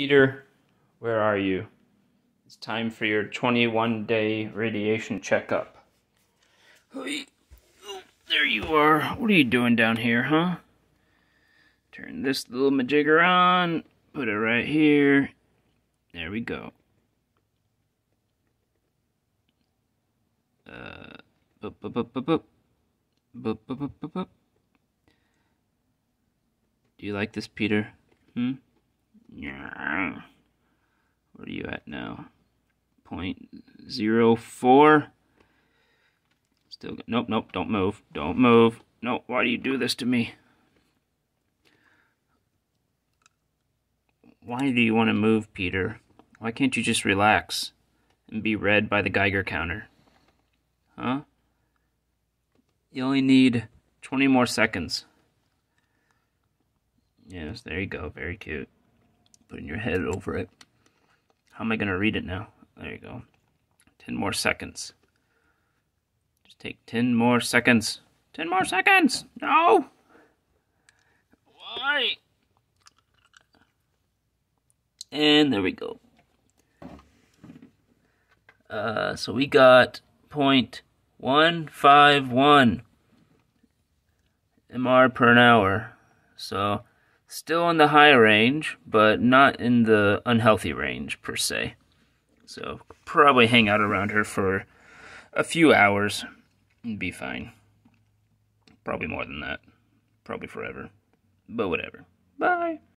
Peter, where are you? It's time for your 21 day radiation checkup. There you are. What are you doing down here, huh? Turn this little majigger on, put it right here. There we go. Uh, boop, boop, boop, boop, boop. Boop, boop, boop, boop, boop. Do you like this, Peter? Hmm? What are you at now? Point zero four. Still, nope, nope. Don't move. Don't move. No. Why do you do this to me? Why do you want to move, Peter? Why can't you just relax and be read by the Geiger counter? Huh? You only need 20 more seconds. Yes, there you go. Very cute. Putting your head over it. How am I going to read it now? There you go. 10 more seconds. Just take 10 more seconds. 10 more seconds! No! Why? And there we go. Uh, so we got point one five one MR per an hour. So Still in the high range, but not in the unhealthy range per se. So probably hang out around her for a few hours and be fine. Probably more than that. Probably forever. But whatever. Bye.